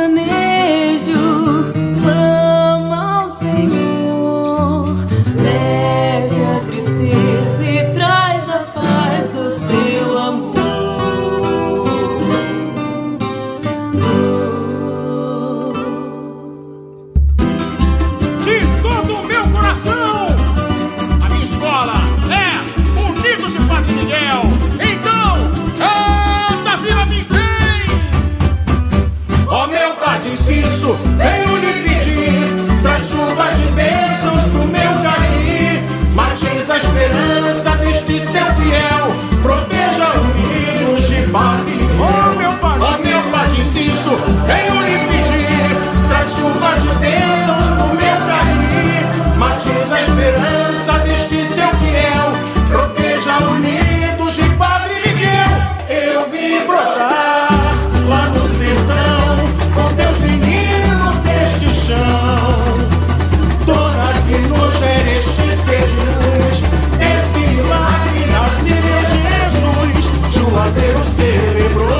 underneath. Ó oh, meu Pai Inciso, venho lhe pedir, traz chuvas de bênçãos pro meu Cariri, Martins da Esperança. cérebro.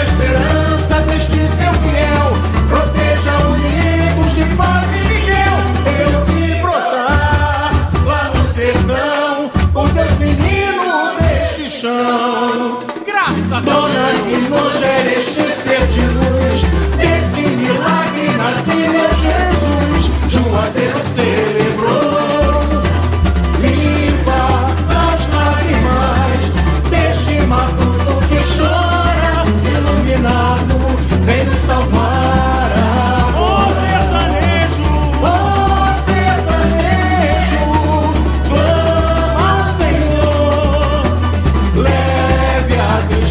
a esperança deste seu fiel. Proteja o livro de Padre Miguel. Eu vi brotar lá no sertão os teus meninos deste chão. Graças a Dona Desse milagre nasce meu Jesus. Juazeiro seu.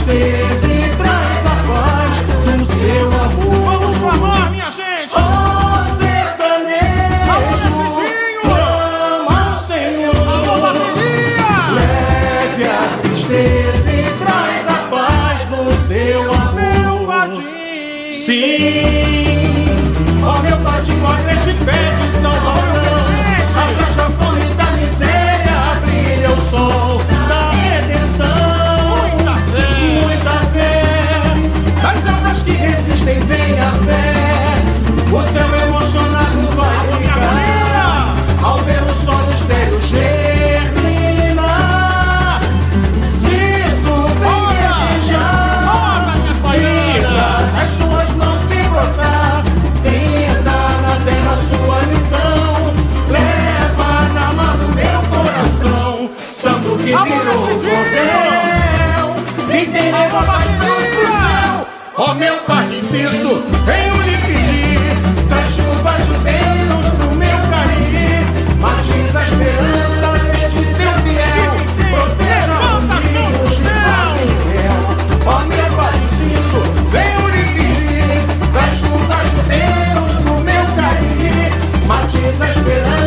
tristeza e traz a paz no seu amor. Vamos formar, minha gente! Oh, sertanejo, clama ao Senhor. Leve a tristeza e traz a paz no seu amor. Sim. Ó oh, meu pai de inciso, venho lhe pedir Traz chuva Deus no meu cariri Matiz a esperança deste seu fiel. Proteja amigos que batem fiel Ó meu pai de inciso, venho lhe pedir Traz chuva Deus no meu cariri Matiz a esperança